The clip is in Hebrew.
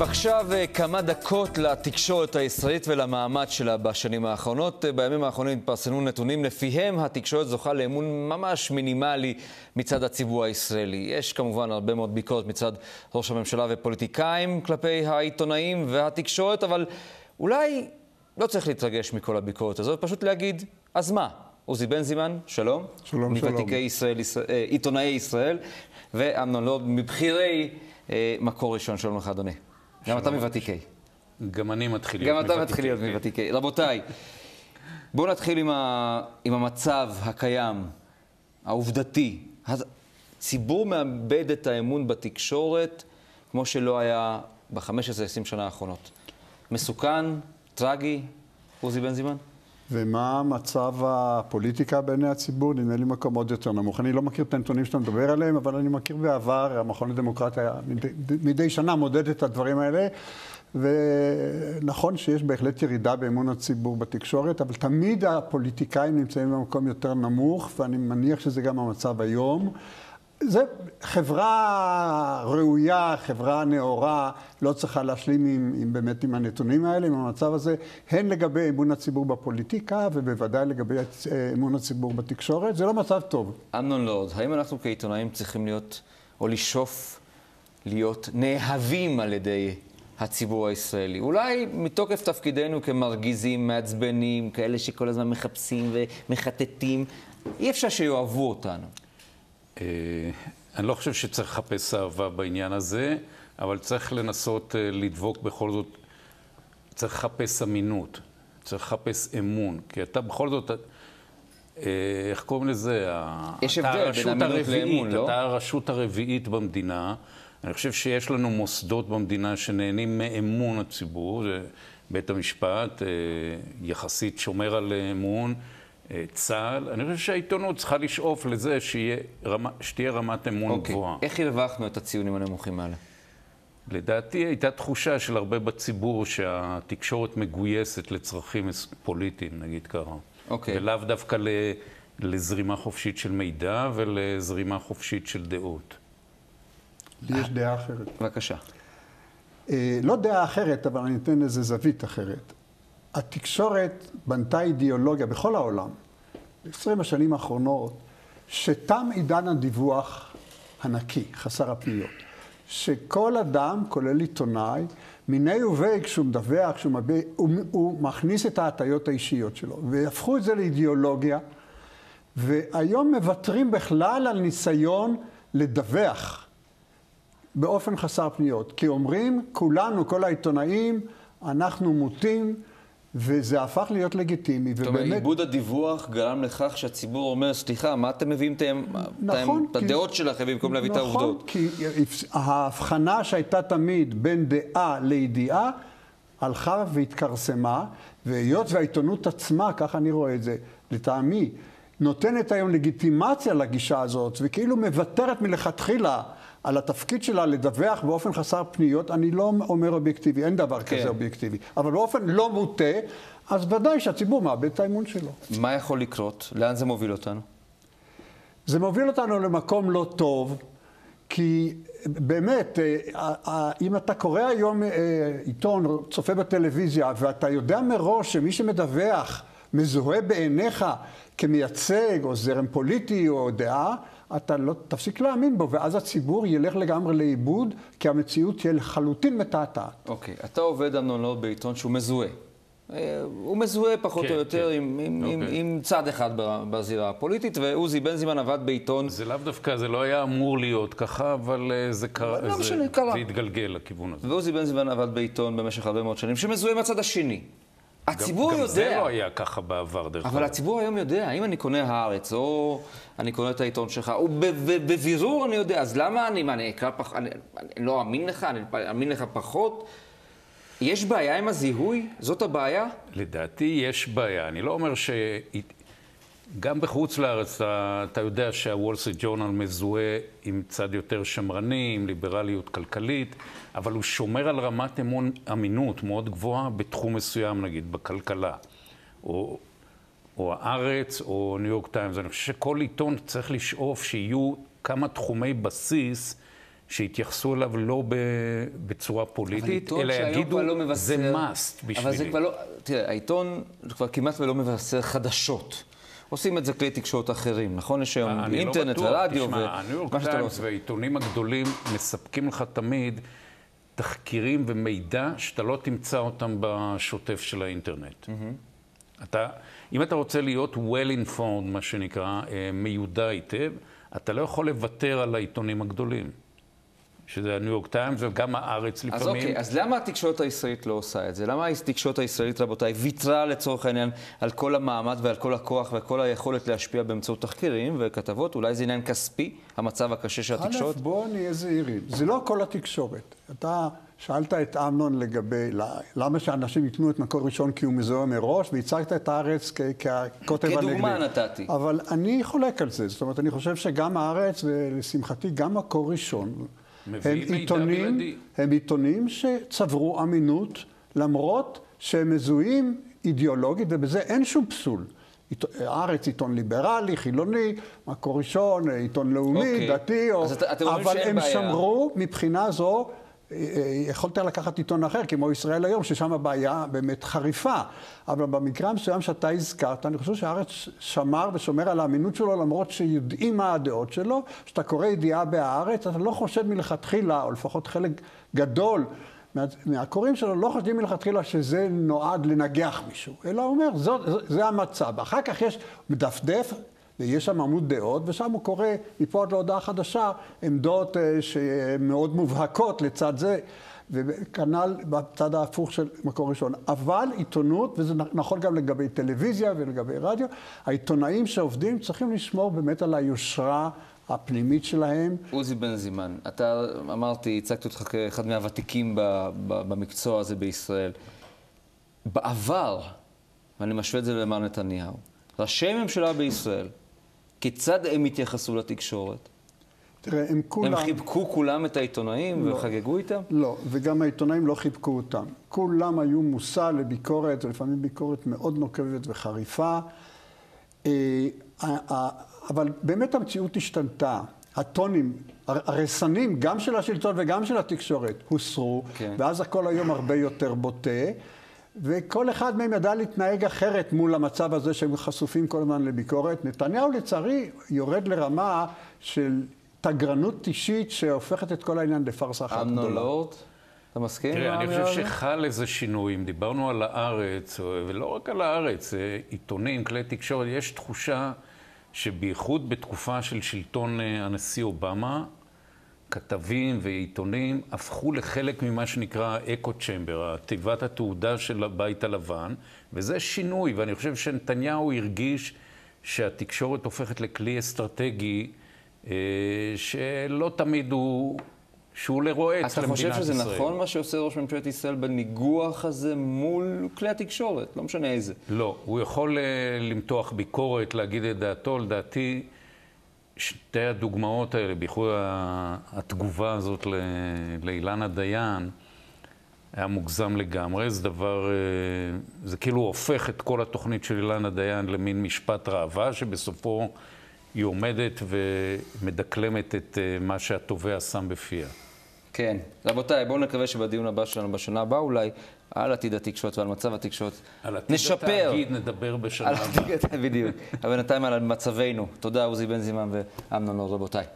ועכשיו כמה דקות לתקשורת הישראלית ולמעמד שלה בשנים האחרונות. בימים האחרונים התפרסמו נתונים לפיהם התקשורת זוכה לאמון ממש מינימלי מצד הציבור הישראלי. יש כמובן הרבה מאוד ביקורת מצד ראש הממשלה ופוליטיקאים כלפי העיתונאים והתקשורת, אבל אולי לא צריך להתרגש מכל הביקורת הזאת, פשוט להגיד, אז מה? עוזי בנזימן, שלום. שלום, שלום. מוותיקי ישראל, עיתונאי ישראל, ואמנון לורד, מבכירי מקור ראשון. שלום לך, אדוני. גם אתה מוותיקי. גם אני מתחיל להיות מוותיקי. גם אתה מתחיל להיות מוותיקי. רבותיי, בואו נתחיל עם, ה... עם המצב הקיים, העובדתי. הציבור מאבד את האמון בתקשורת כמו שלא היה ב-15-20 שנה האחרונות. מסוכן, טרגי, עוזי בן זימן? ומה מצב הפוליטיקה בעיני הציבור? נדמה לי מקום עוד יותר נמוך. אני לא מכיר את הנתונים שאתה מדבר עליהם, אבל אני מכיר בעבר, המכון לדמוקרטיה מדי, מדי שנה מודד את הדברים האלה. ונכון שיש בהחלט ירידה באמון הציבור בתקשורת, אבל תמיד הפוליטיקאים נמצאים במקום יותר נמוך, ואני מניח שזה גם המצב היום. זה חברה ראויה, חברה נאורה, לא צריכה להשלים עם, עם באמת עם הנתונים האלה, עם המצב הזה, הן לגבי אמון הציבור בפוליטיקה ובוודאי לגבי אמון הציבור בתקשורת. זה לא מצב טוב. אמנון לורד, האם אנחנו כעיתונאים צריכים להיות, או לשאוף להיות נאהבים על ידי הציבור הישראלי? אולי מתוקף תפקידנו כמרגיזים, מעצבנים, כאלה שכל הזמן מחפשים ומחטטים, אי אפשר שיאהבו אותנו. אני לא חושב שצריך לחפש אהבה בעניין הזה, אבל צריך לנסות לדבוק בכל זאת, צריך לחפש אמינות, צריך לחפש אמון, כי אתה בכל זאת, איך קוראים לזה? יש הבדל בין אמינות לאמון, לא? אתה הרשות הרביעית במדינה. אני חושב שיש לנו מוסדות במדינה שנהנים מאמון הציבור, בית המשפט יחסית שומר על אמון. צה"ל, אני חושב שהעיתונות צריכה לשאוף לזה שיה, רמה, שתהיה רמת אמון okay. גבוהה. איך הרווחנו את הציונים הנמוכים האלה? לדעתי הייתה תחושה של הרבה בציבור שהתקשורת מגויסת לצרכים פוליטיים, נגיד ככה. אוקיי. Okay. ולאו דווקא ל, לזרימה חופשית של מידע ולזרימה חופשית של דעות. לי יש דעה אחרת. בבקשה. אה, לא דעה אחרת, אבל אני אתן איזה זווית אחרת. התקשורת בנתה אידיאולוגיה בכל העולם, ב-20 השנים האחרונות, שתם עידן הדיווח הנקי, חסר הפניות. שכל אדם, כולל עיתונאי, מיני ובי כשהוא מדווח, כשהוא מביע, הוא, הוא מכניס את ההטיות האישיות שלו. והפכו את זה לאידיאולוגיה, והיום מוותרים בכלל על ניסיון לדווח באופן חסר פניות. כי אומרים, כולנו, כל העיתונאים, אנחנו מוטים, וזה הפך להיות לגיטימי, ובאמת... זאת אומרת, עיבוד הדיווח גרם לכך שהציבור אומר, סליחה, מה אתם מביאים נכון, את הדעות שלכם במקום להביא את העובדות? נכון, כי ההבחנה שהייתה תמיד בין דעה לידיעה, הלכה והתכרסמה, והיות והעיתונות עצמה, ככה אני רואה את זה, לטעמי, נותנת היום לגיטימציה לגישה הזאת, וכאילו מוותרת מלכתחילה על התפקיד שלה לדווח באופן חסר פניות, אני לא אומר אובייקטיבי, אין דבר כן. כזה אובייקטיבי, אבל באופן לא מוטה, אז ודאי שהציבור מאבד את האמון שלו. מה יכול לקרות? לאן זה מוביל אותנו? זה מוביל אותנו למקום לא טוב, כי באמת, אה, אם אתה קורא היום אה, עיתון, צופה בטלוויזיה, ואתה יודע מראש שמי שמדווח מזוהה בעיניך כמייצג או זרם פוליטי או דעה, אתה לא תפסיק להאמין בו, ואז הציבור ילך לגמרי לאיבוד, כי המציאות תהיה לחלוטין מתעתעת. אוקיי, okay. אתה עובד, אמנון לורד, בעיתון שהוא מזוהה. אה, הוא מזוהה פחות כן, או יותר כן. עם, עם, okay. עם, אוקיי. עם צד אחד בזירה הפוליטית, ועוזי בנזימן עבד בעיתון... זה לאו דווקא, זה לא היה אמור להיות ככה, אבל אה, זה קרה, לא זה, משנה, קרה. זה התגלגל לכיוון הזה. ועוזי בנזימן עבד בעיתון במשך הרבה מאוד שנים, שמזוהה מהצד השני. הציבור גם, יודע. גם זה לא היה ככה בעבר, דרך אגב. אבל הציבור היום יודע, אם אני קונה הארץ, או אני קונה את העיתון שלך, או בבירור אני יודע, אז למה אני, מה, אני אקרא פח... אני, אני לא אאמין לך, אני אאמין לך פחות? יש בעיה עם הזיהוי? זאת הבעיה? לדעתי יש בעיה. אני לא אומר ש... גם בחוץ לארץ אתה, אתה יודע שהוול סטריט ג'ורנל מזוהה עם צד יותר שמרני, עם ליברליות כלכלית, אבל הוא שומר על רמת אמון אמינות מאוד גבוהה בתחום מסוים, נגיד, בכלכלה. או, או הארץ, או ניו יורק טיימס. אני חושב שכל עיתון צריך לשאוף שיהיו כמה תחומי בסיס שיתייחסו אליו לא בצורה פוליטית, אלא יגידו, לא מבשר, זה must בשבילי. אבל זה כבר לא, תראה, העיתון כבר כמעט ולא מבשר חדשות. עושים את זה כלי תקשורת אחרים, נכון? יש היום אינטרנט לא ורדיו ומה שאתה לא... הניו יורק טיימס והעיתונים הגדולים מספקים לך תמיד תחקירים ומידע שאתה לא תמצא אותם בשוטף של האינטרנט. Mm-hmm. אתה, אם אתה רוצה להיות well informed, מה שנקרא, אה, מיודע היטב, אתה לא יכול לוותר על העיתונים הגדולים. שזה הניו יורק טיימס וגם הארץ לפעמים. אז אוקיי, אז למה התקשורת הישראלית לא עושה את זה? למה התקשורת הישראלית, רבותיי, ויתרה לצורך העניין על כל המעמד ועל כל הכוח ועל כל היכולת להשפיע באמצעות תחקירים וכתבות? אולי זה עניין כספי, המצב הקשה של התקשורת? א', בואו נהיה זהירים. זה לא כל התקשורת. אתה שאלת את אמנון לגבי למה שאנשים ייתנו את מקור ראשון כי הוא מזוהה מראש, והצגת את הארץ כקוטב הנגדי. כדוגמה נתתי. אבל אני חולק על זה. זאת אומרת, אני חושב שגם הארץ, ולשמחתי גם מקור ראשון, הם עיתונים, הם עיתונים שצברו אמינות, למרות שהם מזוהים אידיאולוגית, ובזה אין שום פסול. הארץ עיתון ליברלי, חילוני, מקור ראשון, עיתון לאומי, okay. אוקיי. דתי, או... אתה, אתם אבל הם בעיה. שמרו מבחינה זו יכולת לקחת עיתון אחר, כמו ישראל היום, ששם הבעיה באמת חריפה. אבל במקרה המסוים שאתה הזכרת, אני חושב שהארץ שמר ושומר על האמינות שלו, למרות שיודעים מה הדעות שלו. כשאתה קורא ידיעה בהארץ, אתה לא חושב מלכתחילה, או לפחות חלק גדול מה, מהקוראים שלו, לא חושבים מלכתחילה שזה נועד לנגח מישהו, אלא אומר, זאת, זה המצב. אחר כך יש מדפדף. ויש שם עמוד דעות, ושם הוא קורא מפה עד להודעה חדשה עמדות אה, שמאוד מובהקות לצד זה, וכנ"ל בצד ההפוך של מקור ראשון. אבל עיתונות, וזה נכון גם לגבי טלוויזיה ולגבי רדיו, העיתונאים שעובדים צריכים לשמור באמת על היושרה. הפנימית שלהם. עוזי בן זימן, אתה, אמרתי, הצגתי אותך כאחד מהוותיקים במקצוע הזה בישראל. בעבר, ואני משווה את זה למר נתניהו, ראשי ממשלה בישראל כיצד הם התייחסו לתקשורת? תראה, הם כולם... הם חיבקו כולם את העיתונאים לא, וחגגו איתם? לא, וגם העיתונאים לא חיבקו אותם. כולם היו מושא לביקורת, ולפעמים ביקורת מאוד נוקבת וחריפה. אה, אבל באמת המציאות השתנתה. הטונים, הרסנים, גם של השלטון וגם של התקשורת, הוסרו, כן. ואז הכל היום הרבה יותר בוטה. וכל אחד מהם ידע להתנהג אחרת מול המצב הזה שהם חשופים כל הזמן לביקורת. נתניהו לצערי יורד לרמה של תגרנות אישית שהופכת את כל העניין לפארסה אחת גדולה. אמנון לורד? אתה מסכים? תראה, אני חושב שחל איזה שינוי. אם דיברנו על הארץ, ולא רק על הארץ, עיתונים, כלי תקשורת, יש תחושה שבייחוד בתקופה של שלטון אה, הנשיא אובמה, כתבים ועיתונים הפכו לחלק ממה שנקרא אקו צ'מבר, תיבת התעודה של הבית הלבן, וזה שינוי, ואני חושב שנתניהו הרגיש שהתקשורת הופכת לכלי אסטרטגי אה, שלא תמיד הוא... שהוא לרועץ למדינת ישראל. אתה חושב שזה נכון מה שעושה ראש ממשלת ישראל בניגוח הזה מול כלי התקשורת? לא משנה איזה. לא, הוא יכול אה, למתוח ביקורת, להגיד את דעתו, לדעתי... שתי הדוגמאות האלה, בייחוד התגובה הזאת לאילנה דיין, היה מוגזם לגמרי. זה דבר, אה, זה כאילו הופך את כל התוכנית של אילנה דיין למין משפט ראווה, שבסופו היא עומדת ומדקלמת את אה, מה שהתובע שם בפיה. כן. רבותיי, בואו נקווה שבדיון הבא שלנו, בשנה הבאה אולי, על עתיד התקשורת ועל מצב התקשורת. על עתיד נשפר. התאגיד נדבר בשנה הבאה. בדיוק. אבל בינתיים על מצבנו. תודה, עוזי בן זימן ואמנון רבותיי.